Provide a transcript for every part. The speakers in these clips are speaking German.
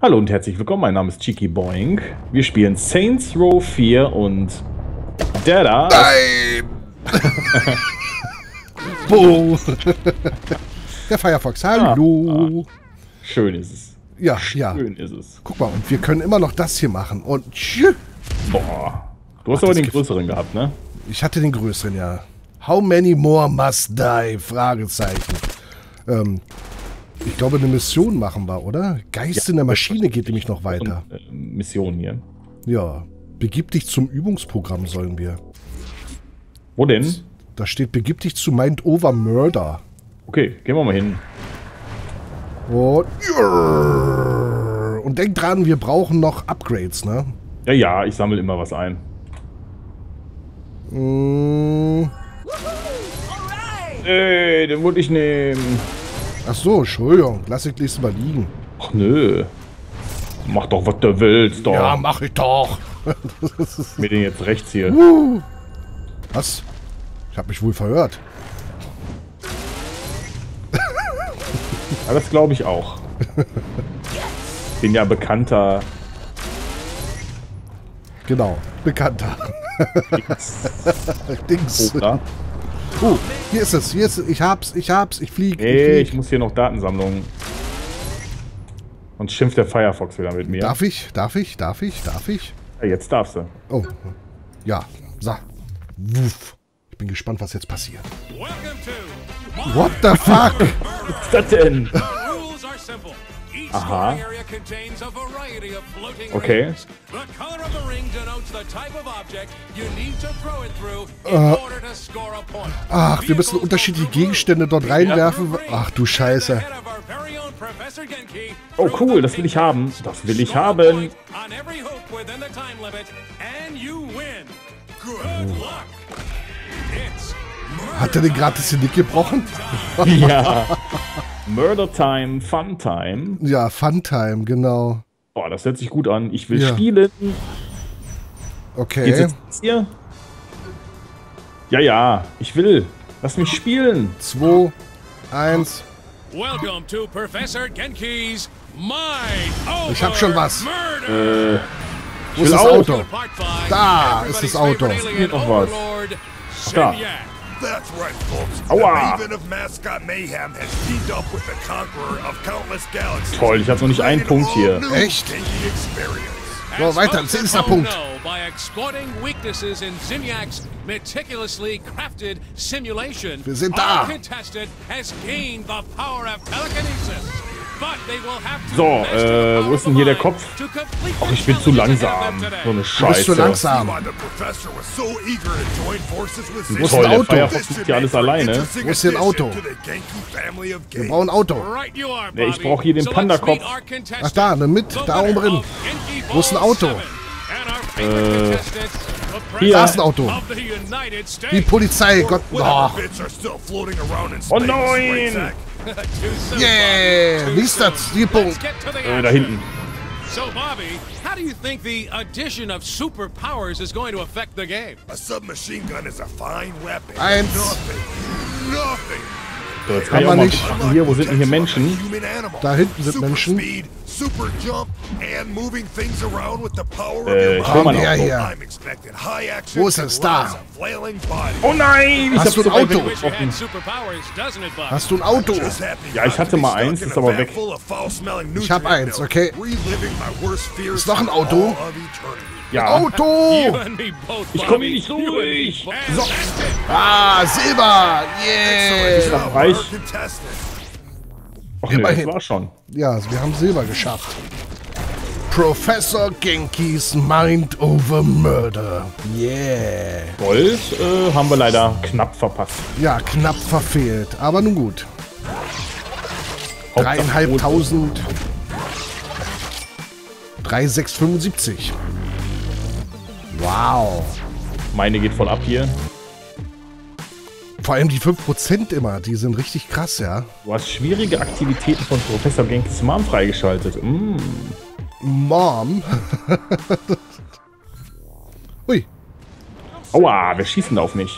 Hallo und herzlich willkommen, mein Name ist Cheeky Boing. Wir spielen Saints Row 4 und der da... Nein! Boom! Der Firefox, hallo! Ah, schön ist es. Ja, ja. Schön ist es. Guck mal, und wir können immer noch das hier machen. Und tschü, Boah. Du hast Ach, aber den größeren gehabt, ne? ich hatte den größeren, ja. How many more must die? Fragezeichen. Ähm, ich glaube, eine Mission machen wir, oder? Geist in der Maschine geht nämlich noch weiter. Äh, Mission hier. Ja. Begib dich zum Übungsprogramm, sollen wir. Wo denn? Da steht, begib dich zu Mind Over Murder. Okay, gehen wir mal hin. Und, und denk dran, wir brauchen noch Upgrades, ne? Ja, ja, ich sammle immer was ein. Mm, Ey, den wollte ich nehmen. Ach so, Entschuldigung. Lass ich nächstes Mal liegen. Ach nö. Mach doch, was du willst, doch. Ja, mach ich doch. Mir den jetzt rechts hier. Was? Ich habe mich wohl verhört. Ja, das glaube ich auch. Bin ja bekannter. Genau. Bekannter. Dings. Oder? Oh, hier ist es. Hier ist es. Ich hab's. Ich hab's. Ich flieg. Nee, ich ich muss hier noch Datensammlung. Und schimpft der Firefox wieder mit mir. Darf ich? Darf ich? Darf ich? Darf ich? Ja, jetzt darfst du. Oh. Ja. So. Wuff. Ich bin gespannt, was jetzt passiert. Welcome to What the fuck? Was ist das denn? Aha. Okay. rings. The color of the ring denotes the type of object you need to throw it through in order to score a point. Ach, wir müssen unterschiedliche Gegenstände dort reinwerfen. Ach du Scheiße. Oh cool, das will ich haben. Das will ich haben. Hat er den gratis den Nick gebrochen? Ja. Murder Time, Fun Time. Ja, Funtime, genau. Boah, das hört sich gut an. Ich will Ja. spielen. Geht's Okay. jetzt hier? Ja, ja, ich will. Lass mich spielen. 2, 1. Welcome to Professor Genki's Mind Ich hab schon was. Murder. Wo ist das. Auto? Da ist das Auto. Hier noch was. overlord, da. That's right, folks. Aua. The Maven of Mascot Mayhem has teamed up with the Conqueror of Countless Galaxies. Toll, ich hab noch nicht einen Punkt hier. Echt? So, weiter, home Punkt. By exploiting weaknesses in Zinniac's meticulously crafted simulation, Wir sind our da. contestant has gained the power of telekinesis. So, äh, wo ist denn hier the der Kopf? Ach, ich bin zu langsam. So eine Du bist zu Scheiße. langsam. Wo Toll, der Auto? Firefox macht hier alles alleine. Wo ist hier ein Auto? Wir brauchen ein Auto. Nee, ich Bobby. brauch hier den Panda-Kopf. Ach, da, ne, mit, da oben drin. Wo ist ein Auto? 7. And our favorite contestant, the Hier. Da ist ein Auto. Die Polizei, Gott. Oh. Oh nein! Yeah, too liest das. Zielpunkt. To the Äh, da hinten. So, Bobby, how do you think the addition of superpowers is going to affect the game? A submachine gun is a fine weapon. Eins. Nothing. Nothing. So, jetzt kann auch mal nicht. hier, wo sind denn hier Menschen? Da hinten sind Menschen. Super jump and moving things around with the power of Äh, your ich mind. her noch. hier. I'm expecting high action. Wo ist es? Da. and lots of flailing body. Oh nein! Ich Hast hab du ein Auto? Bobby? Hast du ein Auto? Ja, ich hatte mal eins, in ist aber weg. Ich hab eins, okay. Ist noch ein Auto? Ja. Auto! Ich Bobby. komm hier nicht durch. So. Ah, Silber! Yeah! Job, reich. Ach nee, das Immerhin. war schon. Ja, also wir haben Silber geschafft. Professor Genkis Mind over Murder. Yeah. Gold äh, haben wir leider knapp verpasst. Ja, knapp verfehlt. Aber nun gut. Dreieinhalbtausend. 3675. Wow. Meine geht voll ab hier. Vor allem die 5% immer, die sind richtig krass, ja. Du hast schwierige Aktivitäten von Professor Genks Mom freigeschaltet. Mm. Mom. Ui. Aua, wer schießt denn da auf mich?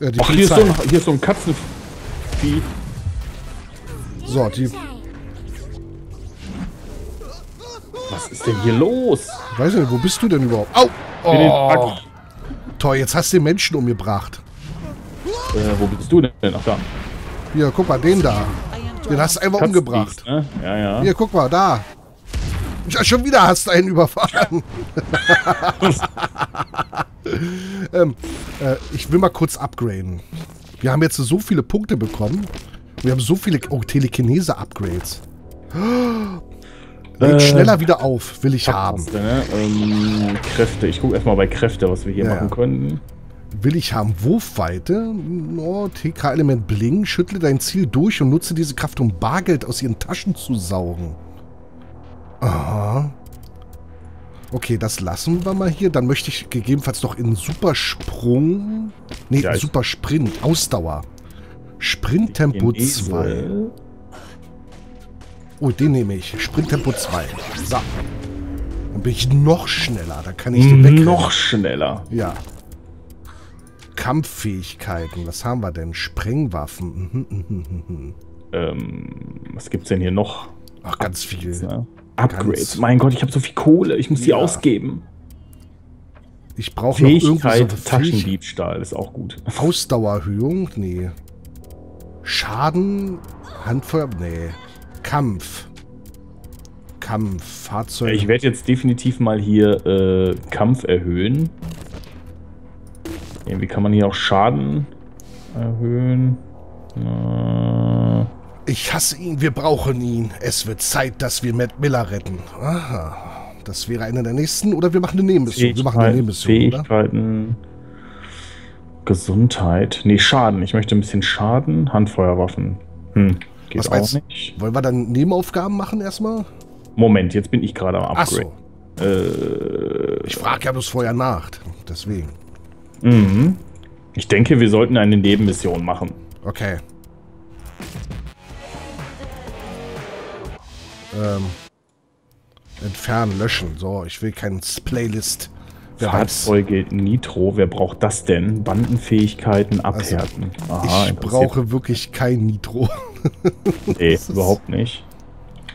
Ja, Ach, hier ist, so ein, hier ist so ein Katzenvieh. So, die. Was ist denn hier los? Ich weiß nicht, wo bist du denn überhaupt? Au! Oh, toll, jetzt hast du den Menschen umgebracht. Äh, wo bist du denn? Ach da. Hier, guck mal, den da. Den hast du einfach umgebracht. Ne? Ja, ja. Hier, guck mal, da. Ja, schon wieder hast du einen überfahren. ähm, äh, ich will mal kurz upgraden. Wir haben jetzt so viele Punkte bekommen. Wir haben so viele oh, Telekinese-Upgrades. Äh, schneller wieder auf, will ich haben. Du, ne? ähm, Kräfte. Ich gucke erstmal bei Kräfte, was wir hier Ja, machen ja. können. Will ich haben. Wurfweite. Oh, TK-Element Bling. Schüttle dein Ziel durch und nutze diese Kraft, um Bargeld aus ihren Taschen zu saugen. Aha. Okay, das lassen wir mal hier. Dann möchte ich gegebenenfalls noch in Supersprung. Nee, Ja, Supersprint. Ausdauer. Sprinttempo Den 2. Esel. Oh, den nehme ich. Sprinttempo 2. So. Dann bin ich noch schneller. Da kann ich den wegrennen. Noch schneller. Ja. Kampffähigkeiten. Was haben wir denn? Sprengwaffen. Mhm. Ähm, was gibt's denn hier noch? Ach, ganz viel. Ne? Upgrades. Ganz- mein Gott, ich habe so viel Kohle. Ich muss die Ja. ausgeben. Ich brauche noch so Fähigkeit, Fähig Taschendiebstahl ist auch gut. Ausdauererhöhung? Nee. Schaden? Handfeuer? Nee. Kampf. Kampf. Fahrzeug. Ich werde jetzt definitiv mal hier äh, Kampf erhöhen. Irgendwie kann man hier auch Schaden erhöhen. Äh, Ich hasse ihn, wir brauchen ihn. Es wird Zeit, dass wir Matt Miller retten. Aha. Das wäre eine der nächsten. Oder wir machen eine Nebenmission. Wir machen eine Nebenmission, oder? Fähigkeiten. Gesundheit. Nee, Schaden. Ich möchte ein bisschen Schaden. Handfeuerwaffen. Hm, geht Was auch meinst du? nicht. Wollen wir dann Nebenaufgaben machen erstmal? Moment, jetzt bin ich gerade am Ach Upgrade. so. Äh, Ich frage ja bloß vorher nach. Deswegen. Mhm. Ich denke, wir sollten eine Nebenmission machen. Okay. Ähm. Entfernen, löschen. So, ich will kein Playlist. Wer weiß. Fahrzeuge Nitro, wer braucht das denn? Bandenfähigkeiten abhärten. Aha, Ich brauche wirklich kein Nitro. Nee, überhaupt nicht.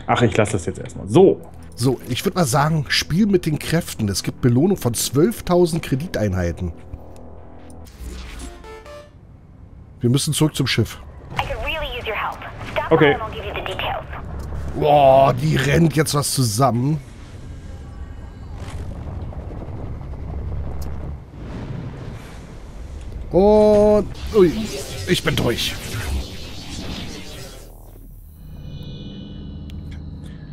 Ach, ich lasse das jetzt erstmal. So. So, ich würde mal sagen, Spiel mit den Kräften. Es gibt Belohnung von 12.000 Krediteinheiten. Wir müssen zurück zum Schiff. Okay. Boah, die rennt jetzt was zusammen. Und... Ui, ich bin durch.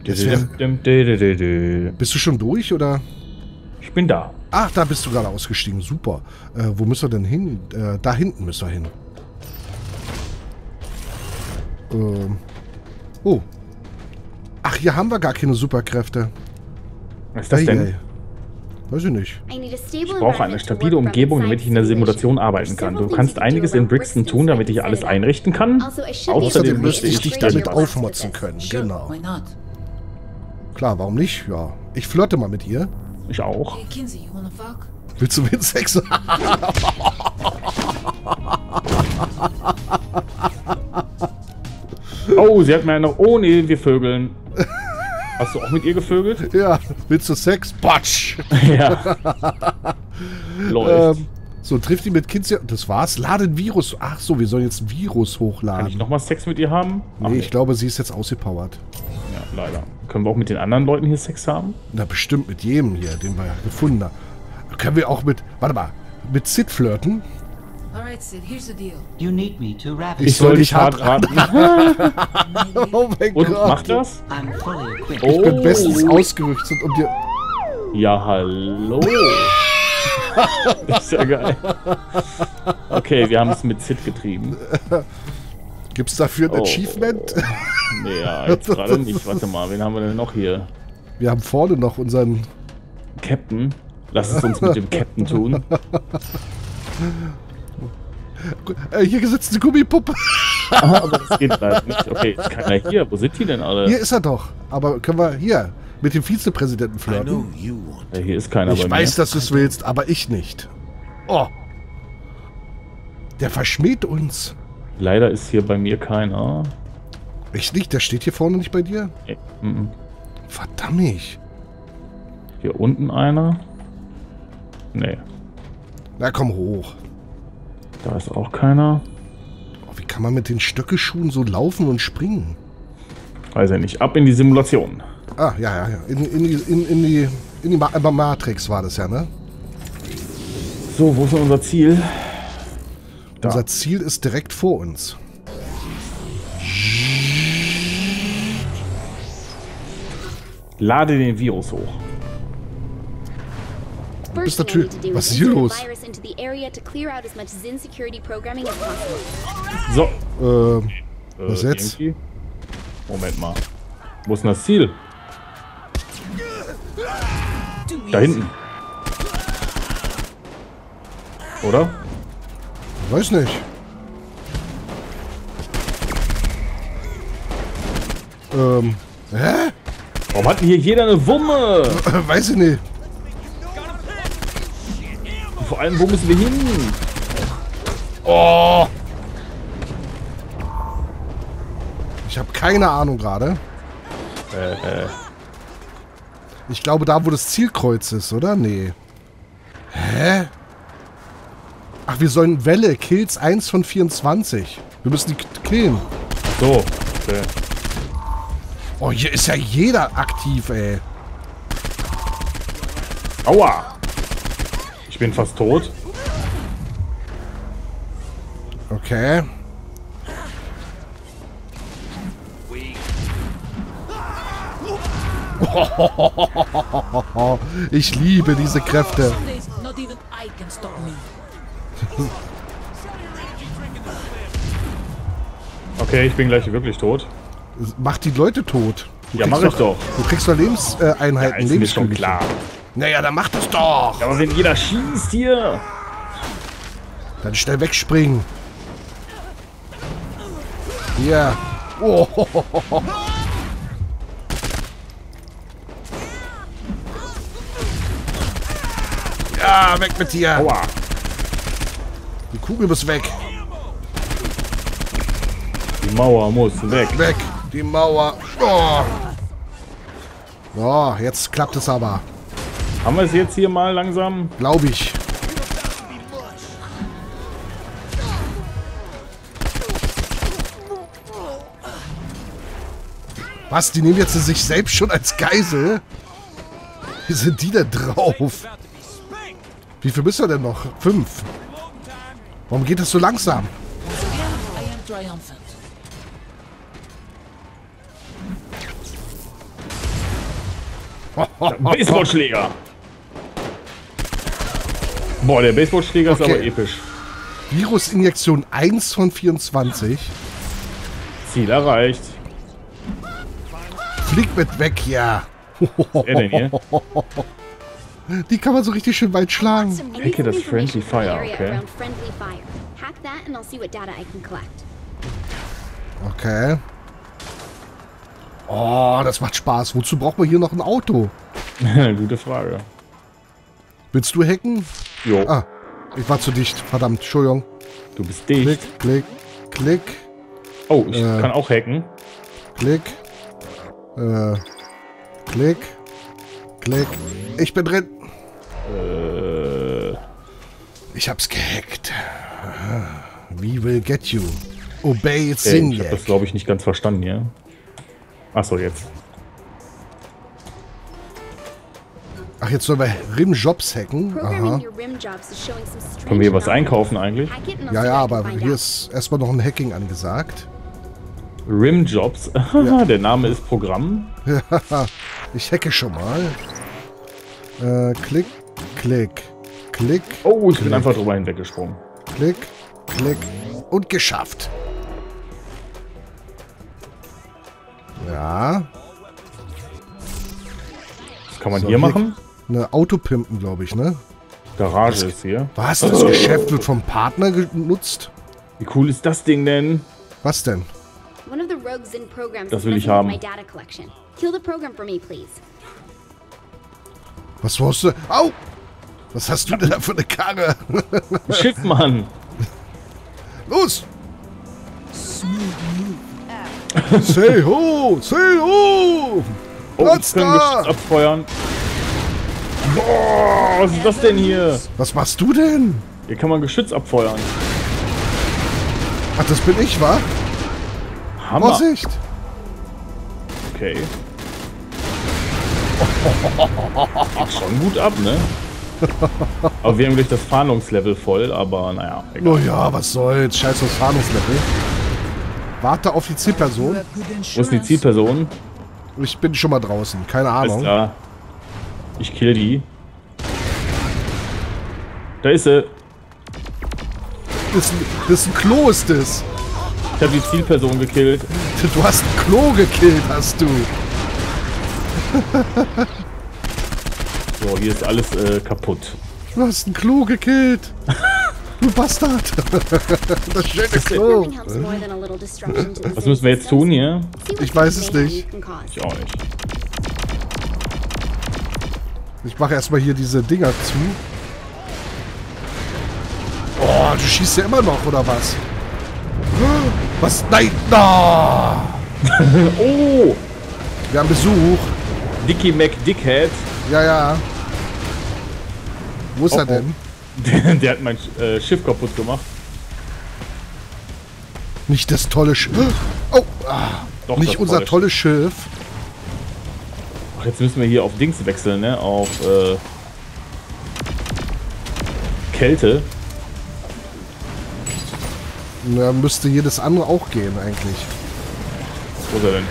Wär- Ich Bist du schon durch, oder? bin da. Ach, da bist du gerade ausgestiegen. Super. Äh, wo müssen wir denn hin? Äh, da hinten müssen wir hin. Ähm. Oh. Ach, hier haben wir gar keine Superkräfte. Was ist das Ei, denn? ei. Weiß ich nicht. Ich brauche eine stabile Umgebung, damit ich in der Simulation arbeiten kann. Du kannst einiges in Brixton tun, damit ich alles einrichten kann. Außerdem Außerdem müsste ich dich ich damit aufmotzen können. Genau. Klar, warum nicht? Ja. Ich flirte mal mit ihr. Ich auch. Hey? Willst du mit Sex haben? Oh, sie hat mir noch. Oh nee, wir vögeln. Hast du auch mit ihr gevögelt? Ja. Willst du Sex? Batsch. ja. Läuft. Ähm, so, trifft die mit Kids. Das war's. Laden Virus. Ach so, wir sollen jetzt ein Virus Kann ich hochladen. nochmal Sex mit ihr haben? Ach, Nee, nee, ich glaube, sie ist jetzt ausgepowert. Ja, leider. Können wir auch mit den anderen Leuten hier Sex haben? Na, bestimmt mit jedem hier, den wir gefunden haben. Können wir auch mit, warte mal, mit Sid flirten? Ich soll dich hart raten. Oh mein Und Gott. macht das? I'm fully equipped. Oh. Ich bin bestens ausgerüstet, um dir... Ja, hallo. das ist ja geil. Okay, wir haben es mit Sid getrieben. Gibt's dafür ein Oh. Achievement? Ja, jetzt gerade nicht. Warte mal, wen haben wir denn noch hier? Wir haben vorne noch unseren... Captain. Lass es uns mit dem Captain tun. Äh, hier sitzt eine Gummipuppe. Aha, aber das geht leider nicht. Okay, ist keiner hier. Wo sind die denn alle? Hier ist er doch. Aber können wir hier mit dem Vizepräsidenten flirten? Ja, hier ist keiner Ich bei weiß, mir. dass du es willst, aber ich nicht. Oh. Der verschmäht uns. Leider ist hier bei mir keiner. Ich nicht, der steht hier vorne nicht bei dir? Nee, mm, mm. Verdammt. Hier unten einer. Nee, Na komm hoch. Da ist auch keiner. Oh, wie kann man mit den Stöckeschuhen so laufen und springen? Weiß ich nicht. Ab in die Simulation. Ah, ja, ja, ja. In, in, die, in, in die, in die Ma äh, Matrix war das ja, ne? So, wo ist denn unser Ziel? Da. Unser Ziel ist direkt vor uns. Lade den Virus hoch. bist thing I natürlich- was is ist hier los? Virus into the area to clear out as much Zin security programming as possible. So. Ähm, Äh, Was jetzt? irgendwie? Moment mal. Wo ist denn das Ziel? Da hinten. Oder? weiß nicht. Ähm, hä? Warum hat denn hier jeder eine Wumme? Äh, weiß ich nicht. Allem, wo müssen wir hin? Oh! Ich habe keine Ahnung gerade. Äh, äh. Ich glaube, da, wo das Zielkreuz ist, oder? Nee. Hä? Ach, wir sollen Welle, Kills 1 von 24. Wir müssen die killen. So. Okay. Oh, hier ist ja jeder aktiv, ey. Aua! Ich bin fast tot. Okay. Ich liebe diese Kräfte. Okay, ich bin gleich wirklich tot. Mach die Leute tot. Du Ja, mach ich doch. Du kriegst doch Lebenseinheiten, äh, Ja, ist mir schon Lebenskügelchen. klar. Naja, dann mach das doch. Ja, aber wenn jeder schießt hier. Dann schnell wegspringen. Hier. Oh. Ja, weg mit dir. Aua. Die Kugel muss weg. Die Mauer muss weg. Weg. Die Mauer. Oh. Oh, jetzt klappt es aber. Haben wir es jetzt hier mal langsam? Glaube ich. Was? Die nehmen jetzt sich selbst schon als Geisel? Wie sind die denn drauf? Wie viel müssen wir denn noch? Fünf. Warum geht das so langsam? Baseballschläger. Boah, der Baseballschläger ist Okay. aber episch. Virusinjektion 1 von 24. Ziel erreicht. Fliegt mit weg, ja. Wer denn hier? Die kann man so richtig schön weit schlagen. Hacke das Friendly Fire, okay. around friendly fire. Hack that and I'll see what data I can collect. Okay. Oh, das macht Spaß. Wozu braucht man hier noch ein Auto? Gute Frage. Willst du hacken? Jo, Ah, ich war zu dicht. Verdammt, Entschuldigung. du bist dicht. Klick, klick, klick, Oh, ich Äh. kann auch hacken. klick. Äh, klick, klick. Ich bin drin. Äh, Ich hab's gehackt. We will get you. Obey its okay, ich Sinjak. das, glaube ich, nicht ganz verstanden hier. Achso, jetzt. Jetzt sollen wir Rim-Jobs hacken? Aha. Können wir hier was einkaufen eigentlich? Ja, ja, what I can aber hier ist erstmal noch ein Hacking angesagt. Rimjobs. Der Name ist Programm. Ich hacke schon mal. Äh, klick, klick, klick, Oh, ich bin Klick. einfach drüber hinweggesprungen. klick, klick und geschafft. Ja, Was kann man So, hier hier- machen? Eine Autopimpen, glaube ich, ne? Garage ist hier. Was? Das Geschäft wird vom Partner genutzt? Wie cool ist das Ding denn? Was denn? One of the rogue Zin programs Das will ich haben. my data collection. Kill the program for me, please. Was brauchst du? Au! Was hast du denn da für eine Karre? Schiff, Mann. Los! Say ho! Say ho! Oh, Platz ich kann da! Abfeuern. Boah, was ist das denn hier? Was machst du denn? Hier kann man Geschütz abfeuern. Ach, das bin ich, wa? Hammer. Vorsicht! Okay. Geht schon gut ab, ne? aber wir haben gleich das Fahndungslevel voll, aber naja. egal. Oh ja, was soll's. Scheiß aufs Fahndungslevel. Warte auf die Zielperson. Wo ist die Zielperson? Ich bin schon mal draußen. Keine Alles Ahnung. klar. Ich kill die. Da ist sie. Das, ist ein- das ist ein Klo, ist das. Ich habe die Zielperson gekillt. Du hast ein Klo gekillt, hast du. So, hier ist alles äh, kaputt. Du hast ein Klo gekillt. Du Bastard. Das schöne Klo. Was müssen wir jetzt tun hier? Ich weiß es nicht. Ich auch nicht. Ich mache erstmal hier diese Dinger zu. Oh, du schießt ja immer noch, oder was? Was? Nein! Na! Oh! Wir haben Besuch. Dicky McDickhead. Ja, ja. Wo ist Oh, er oh. denn? Der, der hat mein äh, Schiff kaputt gemacht. Nicht das tolle Schiff. Oh, ah, Doch, nicht unser tolle tolles Schiff. Ach, jetzt müssen wir hier auf Dings wechseln, ne? Auf äh, Kälte. Da müsste jedes andere auch gehen, eigentlich. Wo ist er denn?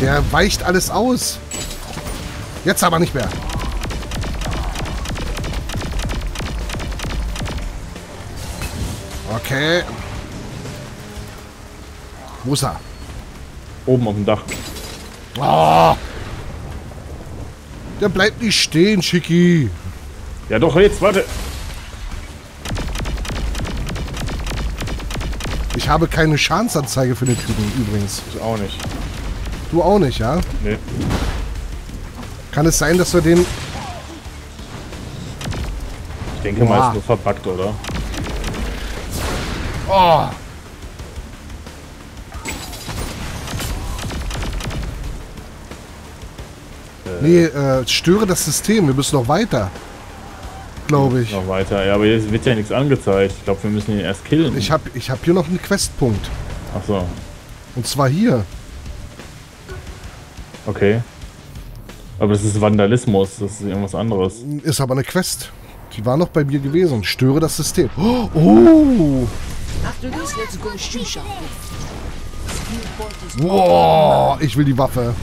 Der weicht alles aus. Jetzt aber nicht mehr. Okay. Wo ist er? Oben auf dem Dach. Oh. Der bleibt nicht stehen, Schicki. Ja doch, jetzt, warte. Ich habe keine Schadensanzeige für den Typen übrigens. Ich auch nicht. Du auch nicht, ja? Nee. Kann es sein, dass wir den... Ich denke mal, Boah. ist nur verpackt, oder? Oh. Nee, äh, störe das System. Wir müssen noch weiter. Glaube ich. Noch weiter. Ja, aber jetzt wird ja nichts angezeigt. Ich glaube, wir müssen ihn erst killen. Ich habe ich hab hier noch einen Questpunkt. Ach so. Und zwar hier. Okay. Aber das ist Vandalismus. Das ist irgendwas anderes. Ist aber eine Quest. Die war noch bei mir gewesen. Störe das System. Oh! oh. Wow, ich will die Waffe.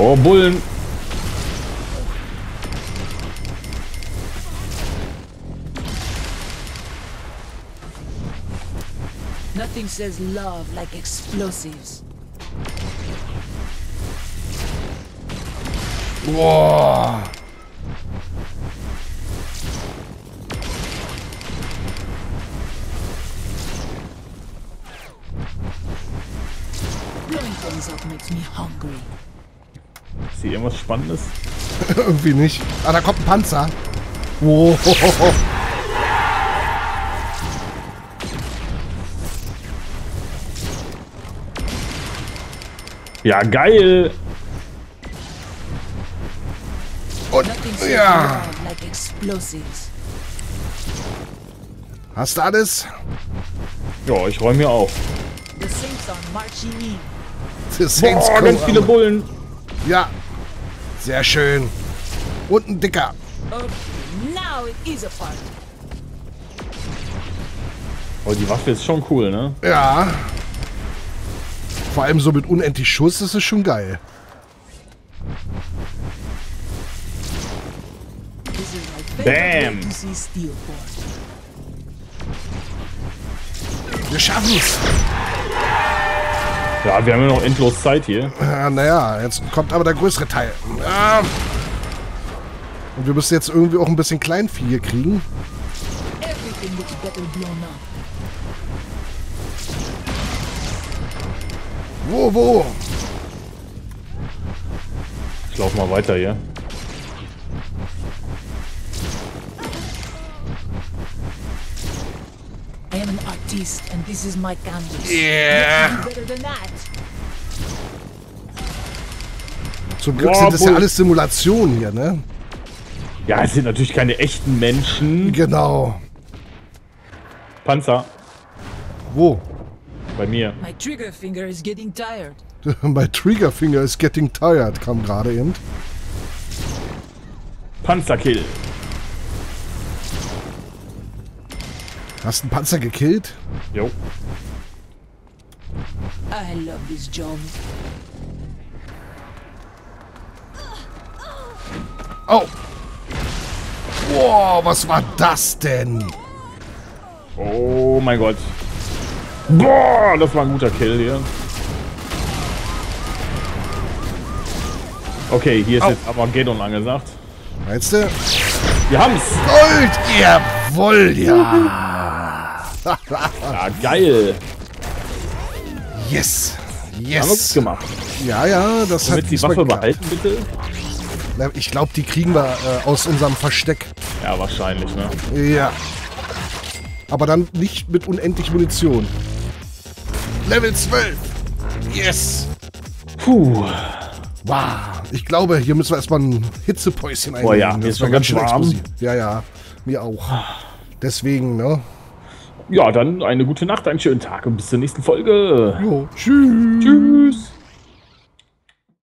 Oh, Bullen. Nothing says love like explosives. Wow. Blowing things up makes me hungry. Ist hier irgendwas Spannendes? Irgendwie nicht. Ah, da kommt ein Panzer. Wow. Ja, geil. Und ja. Hast du alles? Ja, ich räume hier auf. The Saints are marching in. The Saints Boah, ganz viele Bullen. Ja. Sehr schön. Und ein dicker. Okay, now it is a party. Oh, die Waffe ist schon cool, ne? Ja. Vor allem so mit unendlich Schuss ist es schon geil. Bam. Wir schaffen's. Ja, wir haben ja noch endlos Zeit hier. Ja, naja, jetzt kommt aber der größere Teil. Ja. Und wir müssen jetzt irgendwie auch ein bisschen Kleinvieh hier kriegen. Wo, wo? Ich laufe mal weiter hier. Am an artist, and this is my canvas. Yeah. Better than that. Zum Glück Boah, sind das ja alles Simulationen hier, ne? Ja, es sind natürlich keine echten Menschen. Genau. Panzer Wo? bei mir. My trigger finger is getting tired. My trigger finger is getting tired, kam gerade eben. Panzerkill. Hast einen Panzer gekillt? Jo. I love this job. Oh! Boah, was war das denn? Oh mein Gott. Boah, das war ein guter Kill hier. Okay, hier ist Au. jetzt Armageddon angesagt. Meinst du? Wir haben's! Gold! Jawohl, ja! Ja, geil! Yes! Haben wir's Yes! gemacht. Ja, ja, das hat Willst du die Waffe behalten, bitte? Ich glaube, die kriegen wir äh, aus unserem Versteck. Ja, wahrscheinlich, ne? Ja. Aber dann nicht mit unendlich Munition. Level 12! Yes! Puh. Wow. Ich glaube, hier müssen wir erstmal ein Hitzepäuschen einlegen. Boah, ja, Das hier ist war schon ganz schön warm. explosiv. Ja, ja. Mir auch. Deswegen, ne? Ja, dann eine gute Nacht, einen schönen Tag und bis zur nächsten Folge. Jo, tschüss. Tschüss.